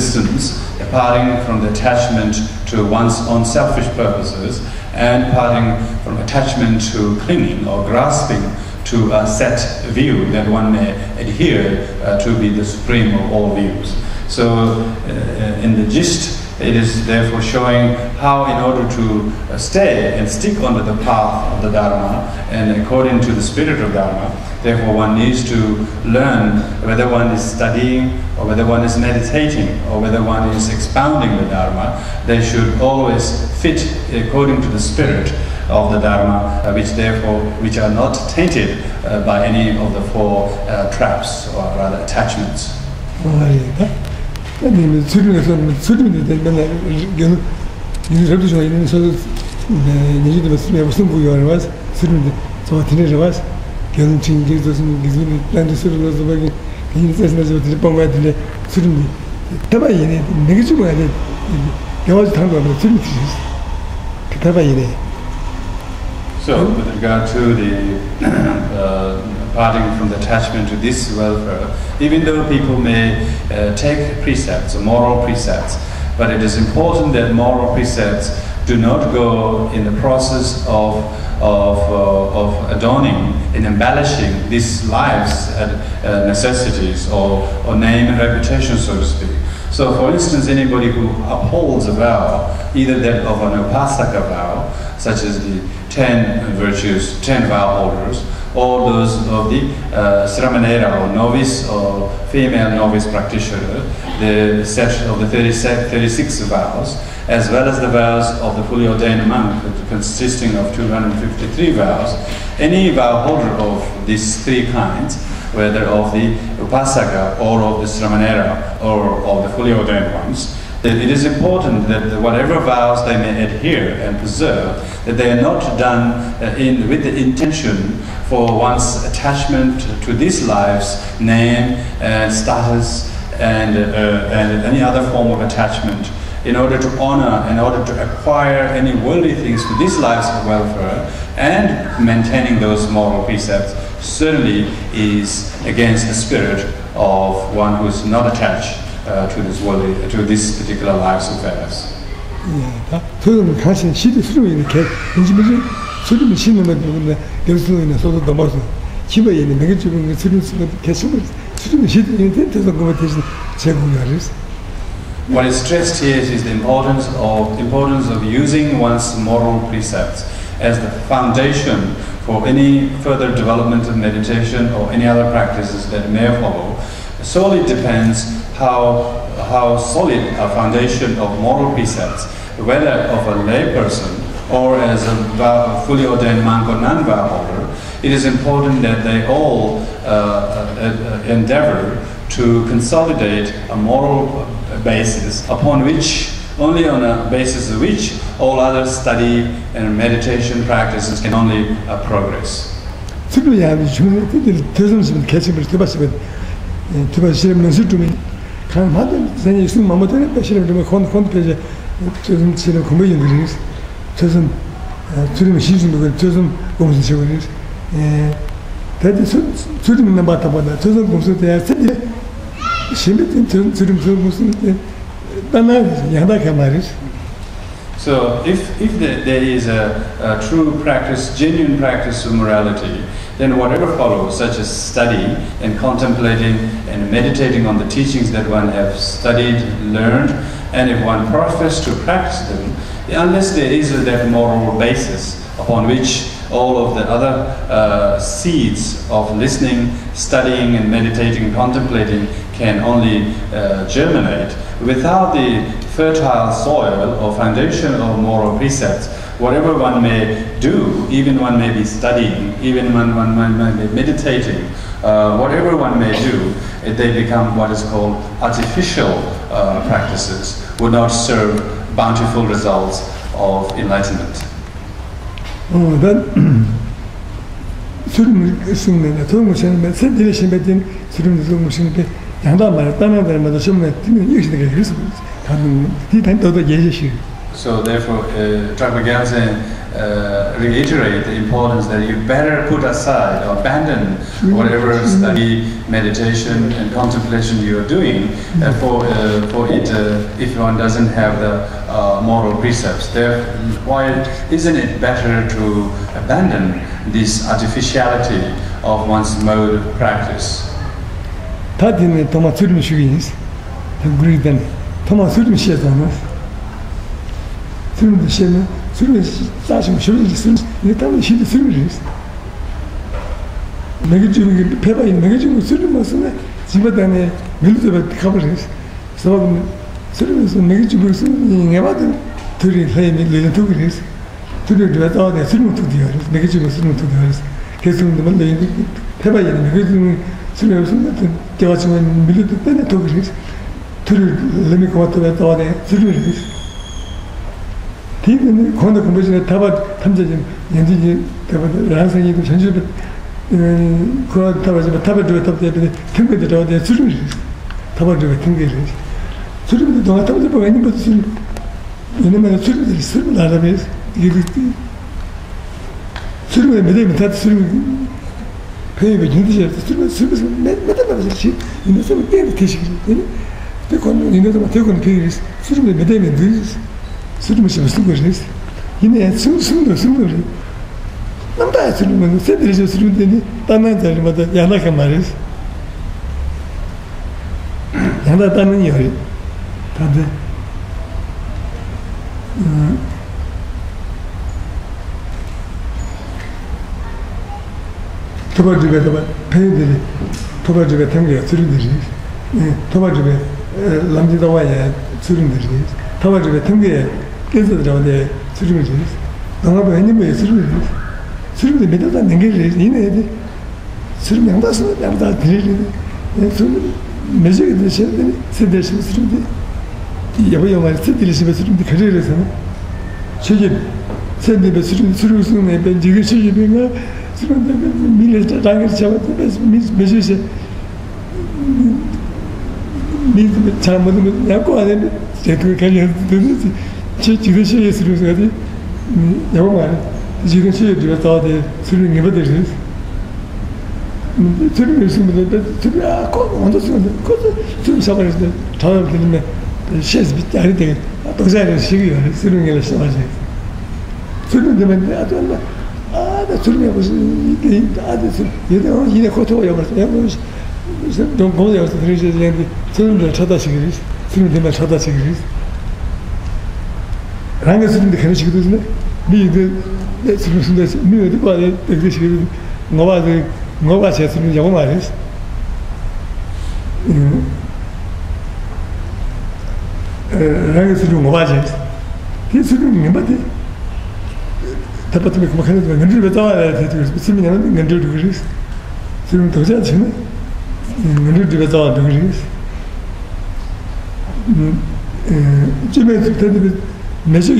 distance, parting from the attachment to one's own selfish purposes, and parting from attachment to clinging or grasping to a set view that one may adhere uh, to be the supreme of all views. So, uh, in the gist, it is therefore showing how, in order to uh, stay and stick onto the path of the Dharma and according to the spirit of Dharma, therefore one needs to learn whether one is studying or whether one is meditating or whether one is expounding the Dharma. They should always fit according to the spirit of the Dharma, uh, which therefore which are not tainted uh, by any of the four traps or rather attachments. 아니 수준에서 수준이 되면 이게 이제 좀 이런 서 내지도 무슨 무슨 부여를 와서 수준이 저 뒤에 와서 견진 기도선 기준이 단지 수준에서 보기 이 세상에서 어디 본가 되는데 수준이 대박 얘네 내게 좀 해야 돼 겨우 당도 안 수준이 그 대박 얘네 So, with regard to the uh, parting from the attachment to this welfare, even though people may uh, take precepts, or moral precepts, but it is important that moral precepts do not go in the process of, of, uh, of adorning and embellishing these lives' uh, necessities or, or name and reputation, so to speak. So, for instance, anybody who upholds a vow, either that of an upasaka vow, such as the ten virtues, ten vow holders, or those of the uh, Sramanera or novice or female novice practitioner, the of the 36, 36 vows, as well as the vows of the fully ordained monk, consisting of 253 vows. Any vow holder of these three kinds, whether of the Upasaka or of the Sramanera or of the fully ordained ones, it is important that whatever vows they may adhere and preserve, that they are not done uh, in, with the intention for one's attachment to this life's name and status and, uh, and any other form of attachment in order to honor, in order to acquire any worldly things for this life's welfare and maintaining those moral precepts certainly is against the spirit of one who is not attached uh, to this worldly, to this particular life's affairs. 예, 다 저는 가신 시대 수준이 이렇게 인지미지 수준이 신는 거 때문에 결승에 서도 넘어서 집에 있는 내가 지금 그 수준 수준 계속 수준이 시대에 대해서 그거 대신 제공을 What is stressed here is the importance of importance of using one's moral precepts as the foundation for any further development of meditation or any other practices that may follow. Solely depends how, how solid a foundation of moral precepts, whether of a lay person or as a fully ordained monk or non-vow holder, it is important that they all uh, uh, endeavor to consolidate a moral basis upon which, only on a basis of which, all other study and meditation practices can only uh, progress. 간 맞은 선이 있으면 마모들 배시를 좀 콘, 콘 페이지 좀 지는 공부인 그리스 저선 주름 시즌도 그 저선 공부 시고 그리스 예 대대 주름 있는 바다 보다 저선 공부 때 세디 심했던 저 주름 저 무슨 나나 야다게 말이스 So if, if the, there is a, a true practice, genuine practice of morality, then whatever follows, such as study and contemplating and meditating on the teachings that one has studied, learned, and if one professes to practice them, unless there is that moral basis upon which all of the other uh, seeds of listening, studying, and meditating, contemplating can only uh, germinate, without the fertile soil or foundation of moral precepts, whatever one may do, even one may be studying, even one, one, one may be meditating, uh, whatever one may do, they become what is called artificial uh, practices, would not serve bountiful results of enlightenment. 어, 난 수능 승는 더 무슨 선들이 심해진 수능 더 무슨 게 양다 말 따는 데마다 좀 뛰는 이것이 되게 그래서 가는 뒤단 더더 예시 So therefore, uh, Drakpa Gyaltsen uh, reiterate the importance that you better put aside or abandon whatever study, meditation, and contemplation you are doing uh, for uh, for it uh, if one doesn't have the uh, moral precepts. There, why isn't it better to abandon this artificiality of one's mode of practice? 다디는 도마 줄임식이 있어. 그리든 도마 줄임식이잖아. 주름 쉬면 주름 사실 쉬는 있으면 이 땅에 쉬는 주름이 있어 내가 주름이 배가 있는 내가 주름 주름 맞으네 집에다네 밀도 가버렸어 그래서 주름에서 내가 주름 쓰는 게 맞은 둘이 사이에 밀려 두고 그랬어 둘이 들어가다 주름 두고 뒤에 내가 주름 쓰는 두고 뒤에 계속 근데 내가 배가 있는 내가 주름 sūrī yā sūrī yā tēwā chīngā mīlī tū tēne tō kī rīs tūrī lēmī kōmā tō yā tōwā nē sūrī yā rīs tī kī nē kōndā kōmbā chīngā tāpa tamchā chīngā yāndī jī tāpa rāngsā yī tō chāngchū bē kōrā tāpa chīngā tāpa tō yā tāpa tēpē tēngā tē tāwa tē sūrī yā rīs tāpa tō yā tēngā yā rīs sūrī yā tōngā tāpa tēpā yā nī bā tō sūrī yā nē mā yā sūrī yā rīs sūrī yā rā bēs sūrī yā mē tē mē tā sūrī 페이브 준비해 쓰면 쓰면 내 내가 말이지 이제 좀 때문에 계시기 때문에 그건 이제 좀 되고 페이브 쓰면 내 때문에 늘 쓰면 무슨 무슨 거지 이제 쓰면 쓰면 쓰면 남다 쓰면 세들이 좀 sūrū mā shā sūrū gā rēs yīne yā sūrū sūrū gā sūrū gā rē nāmbā yā sūrū mā nā sē tērē shā sūrū tēne tā nā jā rē mā tā yā nā kā mā rēs yā nā tā nā yā rē tā tē tōpa rīpa tōpa pēyō tērē tōpa rīpa tēmgā yā sūrū tērē tōpa rīpa lāmbī tāwā yā sūrū tērē tōpa rīpa tēmgā yā 계속 들어오는데 쓰르들이 너가 왜 아니면 쓰르들이 쓰르들 메다다 nenge리 이네디 쓰르 명다서 양다 들리니 예 쓰르 메시게 되시는데 세대시 쓰르들 여보 영화 쓰들이시면 쓰르들 그래서 세계 세대be 쓰르 쓰르 쓰르네 ben 지금 세계가 그런데 밀레 장을 잡았다 미스 메시세 미스 잘못은 약고 안에 제가 그냥 chi jiga shi ye suru sura di yawa ma jiga shi ye dhruva tsawa di suru ngiba di shiris suru ngiba suru mada suru a ko onda suru mada ko suru shaba rishida tawa dhili me shes bit ari degi baksa ari shigi yo suru ngiba shaba shiris suru ngiba di ato ala ada suru ngiba shi ada suru yede o yine koto yawa rishida yawa rishida don gong yawa rishida suru ngiba chada shigiris suru ngiba chada shigiris rāngi sīrīndi khirī shikiru sīne, mī yīndi sīrīndi sīnda sī, mī yīndi kwa dhikri shikiru, ngōwa dhī, ngōwa chā sīrīndi yagu mā rīs. rāngi sīrīndi ngōwa chā rīs. Tī sīrīndi ngīmbā tī, tabat mī kuma khirī dhikri, ngandrī bā tāwā rā tī dhikri, sīrīndi ngāna ngandrī dhikri rīs. sīrīndi tōchā chīna, ngandrī bā tāwā dhikri rīs. chīmē tēndi bā measure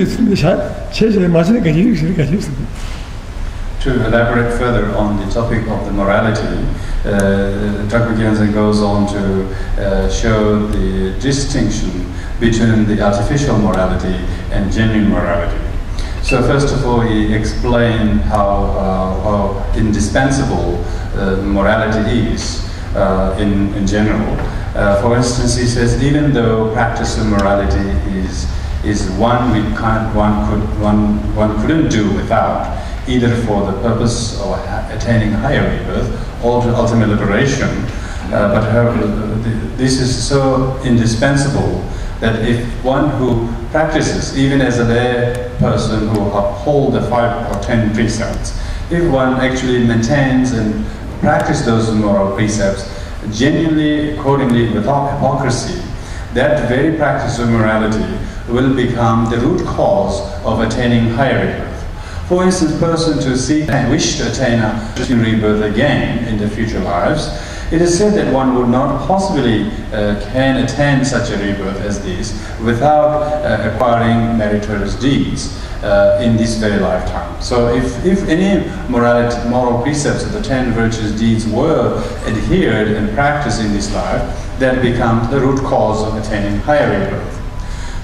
To elaborate further on the topic of the morality, uh, Dr. Jensen goes on to uh, show the distinction between the artificial morality and genuine morality. So first of all, he explained how, uh, how indispensable uh, morality is uh, in, in, general. Uh, for instance, he says even though practice of morality is is one we can't, one, could, one, one couldn't do without, either for the purpose of attaining higher rebirth or to ultimate liberation, uh, but her, this is so indispensable that if one who practices, even as a lay person who uphold the five or ten precepts, if one actually maintains and practices those moral precepts genuinely, accordingly, without hypocrisy, that very practice of morality will become the root cause of attaining higher rebirth. For instance, person to seek and wish to attain a rebirth again in the future lives, it is said that one would not possibly uh, can attain such a rebirth as this without uh, acquiring meritorious deeds uh, in this very lifetime. So if, if any morality, moral precepts of the ten virtuous deeds were adhered and practiced in this life, that becomes the root cause of attaining higher rebirth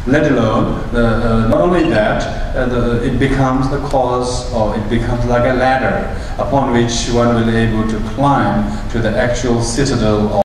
let alone uh, not only that, uh, the, it becomes the cause or it becomes like a ladder upon which one will be able to climb to the actual citadel